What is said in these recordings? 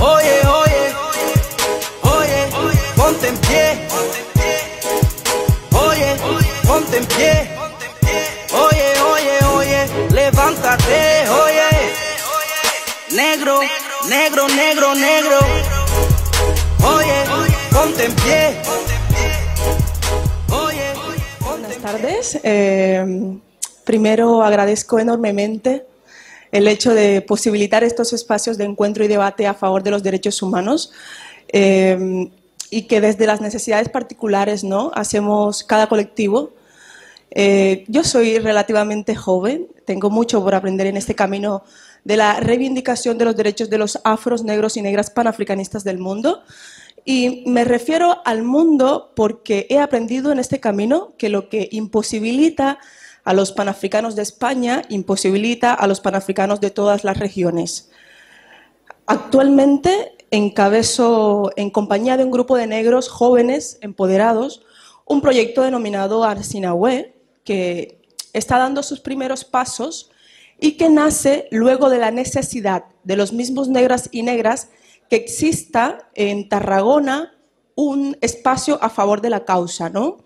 Oye, oye, oye, ponte en pie. Oye, ponte en pie. Oye, oye, oye, levántate, oye. Negro, negro, negro, negro. Oye, ponte en pie. Buenas tardes. Eh, primero agradezco enormemente el hecho de posibilitar estos espacios de encuentro y debate a favor de los derechos humanos eh, y que desde las necesidades particulares ¿no? hacemos cada colectivo. Eh, yo soy relativamente joven, tengo mucho por aprender en este camino de la reivindicación de los derechos de los afros, negros y negras panafricanistas del mundo. Y me refiero al mundo porque he aprendido en este camino que lo que imposibilita a los panafricanos de España imposibilita a los panafricanos de todas las regiones. Actualmente encabezo, en compañía de un grupo de negros jóvenes empoderados, un proyecto denominado Arsinahue, que está dando sus primeros pasos y que nace luego de la necesidad de los mismos negras y negras que exista en Tarragona un espacio a favor de la causa, ¿no?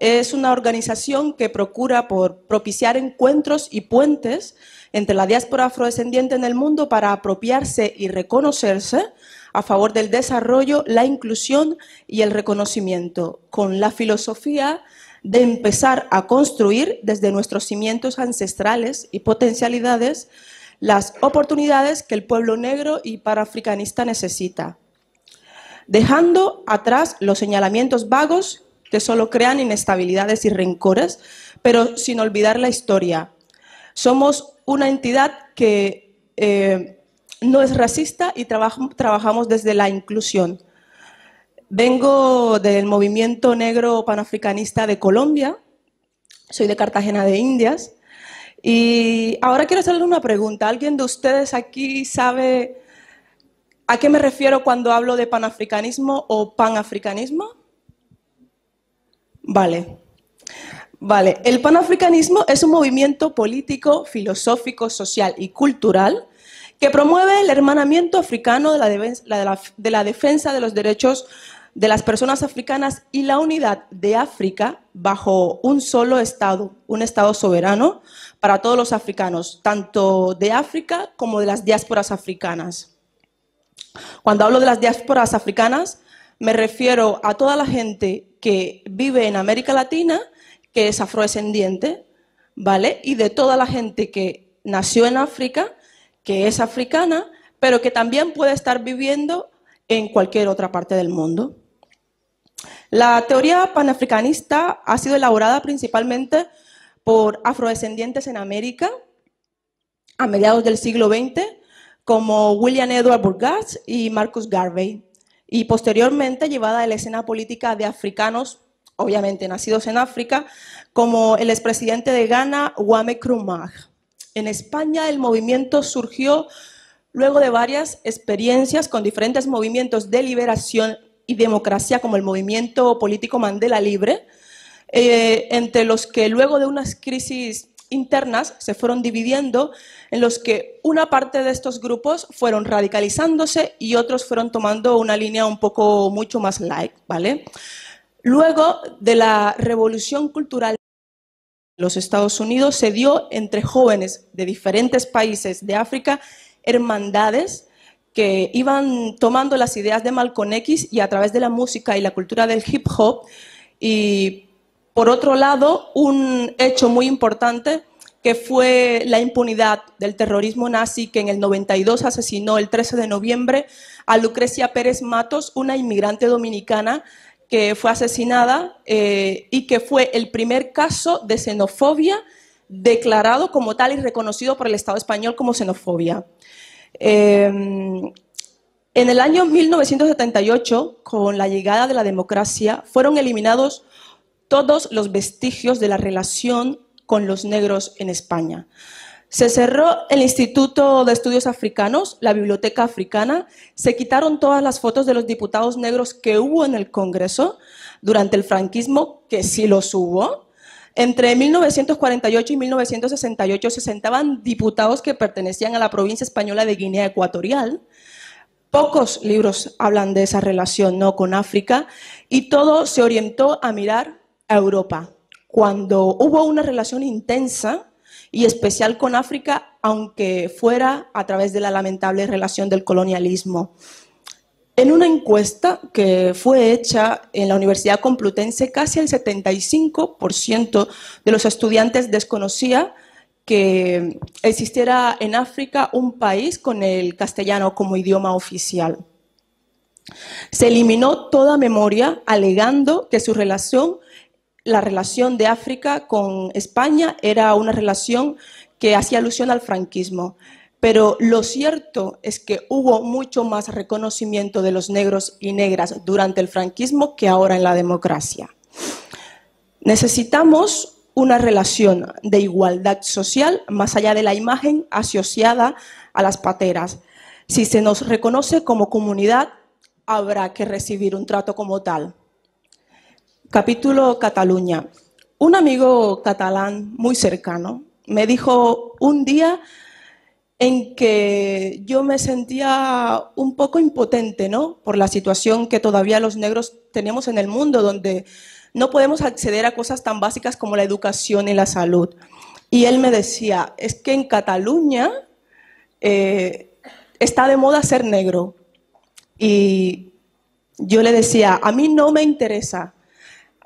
Es una organización que procura por propiciar encuentros y puentes entre la diáspora afrodescendiente en el mundo para apropiarse y reconocerse a favor del desarrollo, la inclusión y el reconocimiento, con la filosofía de empezar a construir desde nuestros cimientos ancestrales y potencialidades las oportunidades que el pueblo negro y panafricanista necesita, dejando atrás los señalamientos vagos que solo crean inestabilidades y rencores, pero sin olvidar la historia. Somos una entidad que eh, no es racista y trabajamos desde la inclusión. Vengo del movimiento negro panafricanista de Colombia, soy de Cartagena de Indias, y ahora quiero hacerle una pregunta. ¿Alguien de ustedes aquí sabe a qué me refiero cuando hablo de panafricanismo o panafricanismo? Vale. Vale, el panafricanismo es un movimiento político, filosófico, social y cultural que promueve el hermanamiento africano de la, de la, defensa de los derechos de las personas africanas y la unidad de África bajo un solo Estado, un Estado soberano para todos los africanos, tanto de África como de las diásporas africanas. Cuando hablo de las diásporas africanas, me refiero a toda la gente que vive en América Latina, que es afrodescendiente, ¿vale? Y de toda la gente que nació en África, que es africana, pero que también puede estar viviendo en cualquier otra parte del mundo. La teoría panafricanista ha sido elaborada principalmente por afrodescendientes en América a mediados del siglo XX, como William Edward Burgess y Marcus Garvey y posteriormente llevada a la escena política de africanos, obviamente nacidos en África, como el expresidente de Ghana, Wame Nkrumah. En España el movimiento surgió luego de varias experiencias con diferentes movimientos de liberación y democracia, como el movimiento político Mandela Libre, eh, entre los que luego de unas crisis internas se fueron dividiendo, en los que una parte de estos grupos fueron radicalizándose y otros fueron tomando una línea un poco mucho más light, ¿vale? Luego de la revolución cultural en los Estados Unidos se dio entre jóvenes de diferentes países de África hermandades que iban tomando las ideas de Malcolm X y a través de la música y la cultura del hip hop y por otro lado, un hecho muy importante que fue la impunidad del terrorismo nazi que en el 92 asesinó el 13 de noviembre a Lucrecia Pérez Matos, una inmigrante dominicana que fue asesinada eh, y que fue el primer caso de xenofobia declarado como tal y reconocido por el Estado español como xenofobia. Eh, en el año 1978, con la llegada de la democracia, fueron eliminados todos los vestigios de la relación con los negros en España. Se cerró el Instituto de Estudios Africanos, la Biblioteca Africana, se quitaron todas las fotos de los diputados negros que hubo en el Congreso durante el franquismo, que sí los hubo. Entre 1948 y 1968 se sentaban diputados que pertenecían a la provincia española de Guinea Ecuatorial. Pocos libros hablan de esa relación ¿no? con África y todo se orientó a mirar a Europa. Cuando hubo una relación intensa y especial con África, aunque fuera a través de la lamentable relación del colonialismo. En una encuesta que fue hecha en la Universidad Complutense, casi el 75% de los estudiantes desconocía que existiera en África un país con el castellano como idioma oficial. Se eliminó toda memoria alegando que su relación la relación de África con España era una relación que hacía alusión al franquismo. Pero lo cierto es que hubo mucho más reconocimiento de los negros y negras durante el franquismo que ahora en la democracia. Necesitamos una relación de igualdad social más allá de la imagen asociada a las pateras. Si se nos reconoce como comunidad, habrá que recibir un trato como tal. Capítulo Cataluña. Un amigo catalán muy cercano me dijo un día en que yo me sentía un poco impotente, ¿no? Por la situación que todavía los negros tenemos en el mundo, donde no podemos acceder a cosas tan básicas como la educación y la salud. Y él me decía, es que en Cataluña eh, está de moda ser negro. Y yo le decía, a mí no me interesa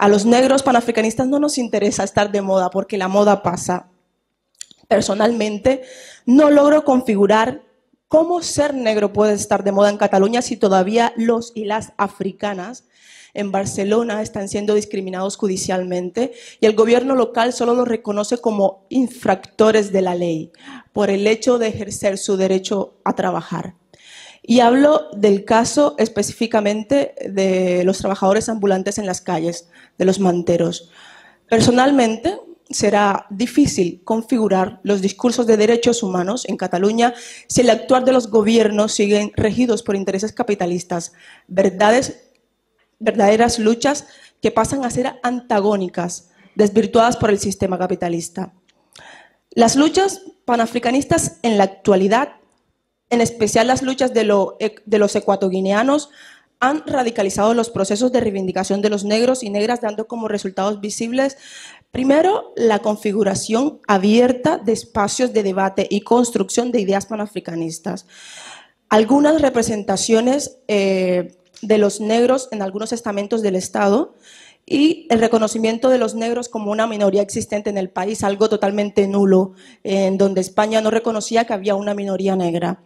a los negros panafricanistas no nos interesa estar de moda porque la moda pasa. Personalmente, no logro configurar cómo ser negro puede estar de moda en Cataluña si todavía los y las africanas en Barcelona están siendo discriminados judicialmente y el gobierno local solo los reconoce como infractores de la ley por el hecho de ejercer su derecho a trabajar. Y hablo del caso específicamente de los trabajadores ambulantes en las calles, de los manteros. Personalmente, será difícil configurar los discursos de derechos humanos en Cataluña si el actuar de los gobiernos siguen regidos por intereses capitalistas, verdades, verdaderas luchas que pasan a ser antagónicas, desvirtuadas por el sistema capitalista. Las luchas panafricanistas en la actualidad en especial las luchas de, los ecuatoguineanos, han radicalizado los procesos de reivindicación de los negros y negras, dando como resultados visibles, primero, la configuración abierta de espacios de debate y construcción de ideas panafricanistas. Algunas representaciones eh, de los negros en algunos estamentos del Estado y el reconocimiento de los negros como una minoría existente en el país, algo totalmente nulo, en donde España no reconocía que había una minoría negra.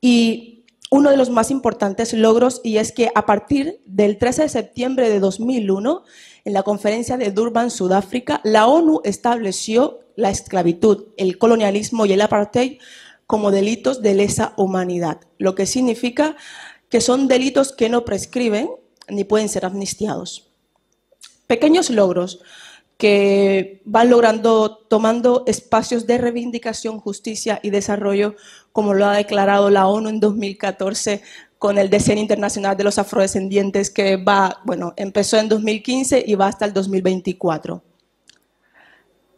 Y uno de los más importantes logros, y es que a partir del 13 de septiembre de 2001, en la conferencia de Durban, Sudáfrica, la ONU estableció la esclavitud, el colonialismo y el apartheid como delitos de lesa humanidad, lo que significa que son delitos que no prescriben ni pueden ser amnistiados. Pequeños logros que van logrando, tomando espacios de reivindicación, justicia y desarrollo, como lo ha declarado la ONU en 2014 con el Decenio Internacional de los Afrodescendientes, que va, bueno, empezó en 2015 y va hasta el 2024.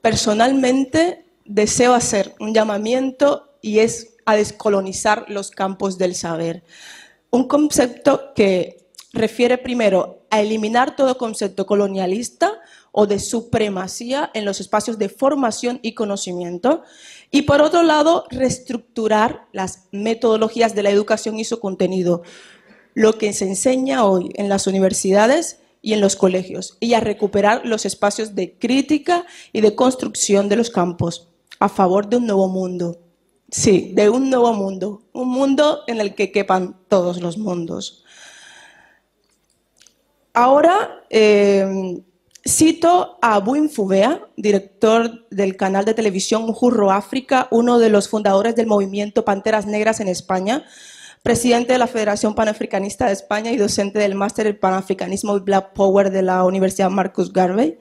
Personalmente, deseo hacer un llamamiento y es a descolonizar los campos del saber. Un concepto que refiere primero a eliminar todo concepto colonialista, o de supremacía en los espacios de formación y conocimiento. Y por otro lado, reestructurar las metodologías de la educación y su contenido, lo que se enseña hoy en las universidades y en los colegios, y a recuperar los espacios de crítica y de construcción de los campos a favor de un nuevo mundo. Sí, de un nuevo mundo, un mundo en el que quepan todos los mundos. Ahora, eh, Cito a Buin Fubea, director del canal de televisión Jurro África, uno de los fundadores del movimiento Panteras Negras en España, presidente de la Federación Panafricanista de España y docente del máster en Panafricanismo y Black Power de la Universidad Marcus Garvey.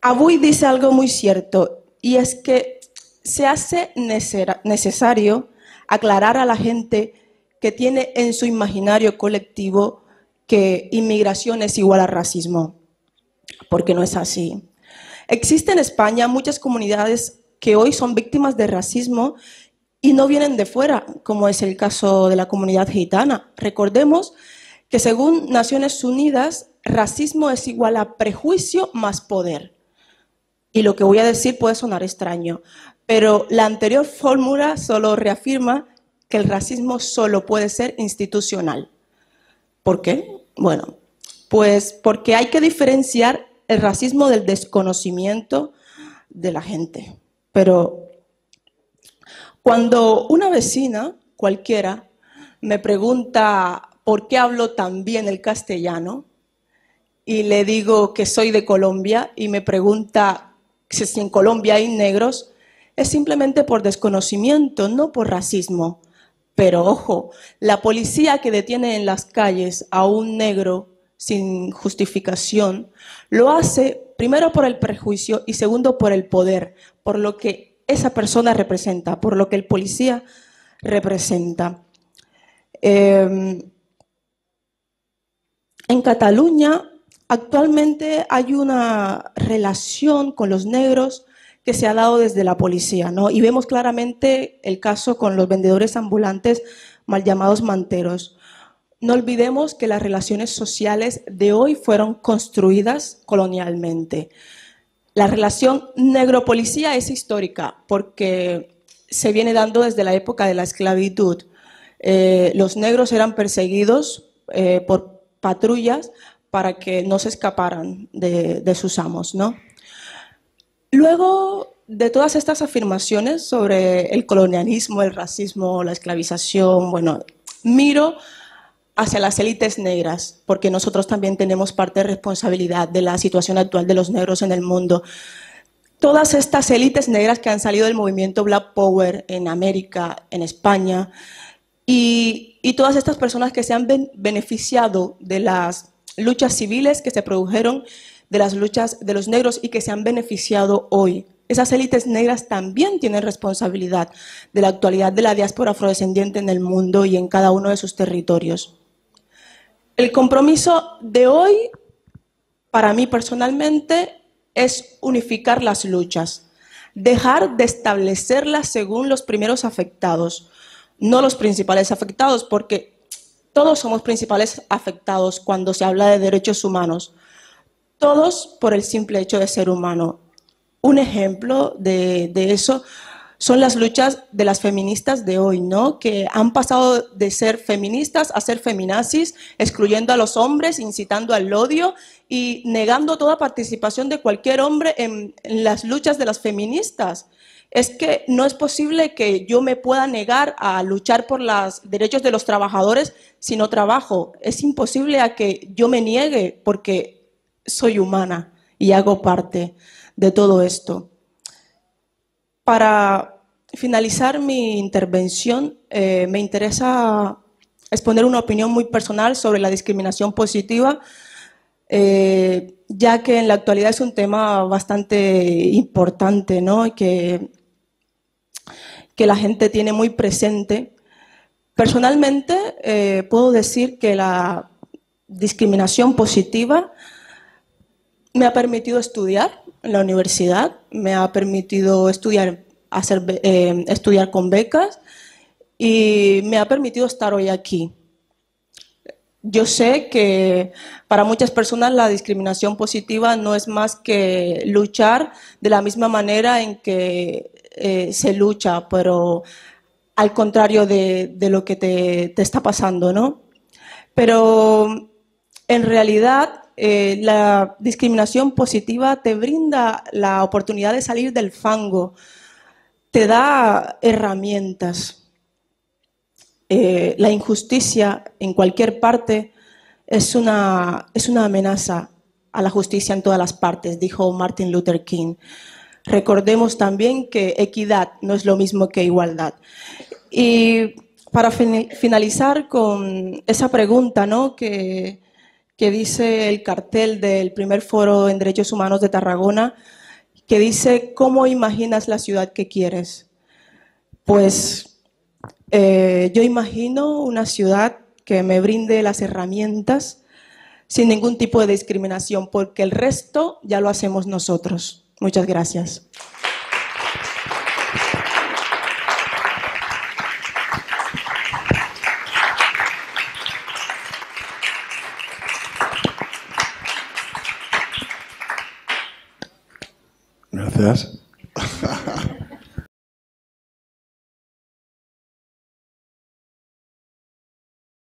Abuy dice algo muy cierto, y es que se hace necesario aclarar a la gente que tiene en su imaginario colectivo que inmigración es igual a racismo porque no es así. Existen en España muchas comunidades que hoy son víctimas de racismo y no vienen de fuera, como es el caso de la comunidad gitana. Recordemos que según Naciones Unidas, racismo es igual a prejuicio más poder. Y lo que voy a decir puede sonar extraño, pero la anterior fórmula solo reafirma que el racismo solo puede ser institucional. ¿Por qué? Bueno, pues porque hay que diferenciar el racismo del desconocimiento de la gente. Pero cuando una vecina, cualquiera, me pregunta por qué hablo tan bien el castellano y le digo que soy de Colombia y me pregunta si en Colombia hay negros, es simplemente por desconocimiento, no por racismo. Pero ojo, la policía que detiene en las calles a un negro sin justificación, lo hace primero por el prejuicio y segundo por el poder, por lo que esa persona representa, por lo que el policía representa. Em, en Cataluña actualmente hay una relación con los negros se ha dado desde la policía, ¿no? Y vemos claramente el caso con los vendedores ambulantes mal llamados manteros. No olvidemos que las relaciones sociales de hoy fueron construidas colonialmente. La relación negro-policía es histórica porque se viene dando desde la época de la esclavitud. Eh, los negros eran perseguidos eh, por patrullas para que no se escaparan de, sus amos, ¿no? Luego de todas estas afirmaciones sobre el colonialismo, el racismo, la esclavización, bueno, miro hacia las élites negras, porque nosotros también tenemos parte de responsabilidad de la situación actual de los negros en el mundo. Todas estas élites negras que han salido del movimiento Black Power en América, en España, y, todas estas personas que se han beneficiado de las luchas civiles que se produjeron, de las luchas de los negros y que se han beneficiado hoy. Esas élites negras también tienen responsabilidad de la actualidad de la diáspora afrodescendiente en el mundo y en cada uno de sus territorios. El compromiso de hoy, para mí personalmente, es unificar las luchas, dejar de establecerlas según los primeros afectados, no los principales afectados, porque todos somos principales afectados cuando se habla de derechos humanos, todos por el simple hecho de ser humano. Un ejemplo de, eso son las luchas de las feministas de hoy, ¿no? Que han pasado de ser feministas a ser feminazis, excluyendo a los hombres, incitando al odio y negando toda participación de cualquier hombre en, las luchas de las feministas. Es que no es posible que yo me pueda negar a luchar por los derechos de los trabajadores si no trabajo. Es imposible a que yo me niegue porque soy humana y hago parte de todo esto. Para finalizar mi intervención, eh, me interesa exponer una opinión muy personal sobre la discriminación positiva, eh, ya que en la actualidad es un tema bastante importante ¿no? que, que la gente tiene muy presente. Personalmente, eh, puedo decir que la discriminación positiva me ha permitido estudiar en la universidad, me ha permitido estudiar, hacer, eh, estudiar con becas y me ha permitido estar hoy aquí. Yo sé que para muchas personas la discriminación positiva no es más que luchar de la misma manera en que eh, se lucha, pero al contrario de, lo que te, te, está pasando, ¿no? Pero en realidad eh, la discriminación positiva te brinda la oportunidad de salir del fango, te da herramientas. Eh, la injusticia en cualquier parte es una, es una amenaza a la justicia en todas las partes, dijo Martin Luther King. Recordemos también que equidad no es lo mismo que igualdad. Y para finalizar con esa pregunta ¿no? que, que dice el cartel del primer foro en derechos humanos de Tarragona, que dice, ¿cómo imaginas la ciudad que quieres? Pues eh, yo imagino una ciudad que me brinde las herramientas sin ningún tipo de discriminación, porque el resto ya lo hacemos nosotros. Muchas gracias.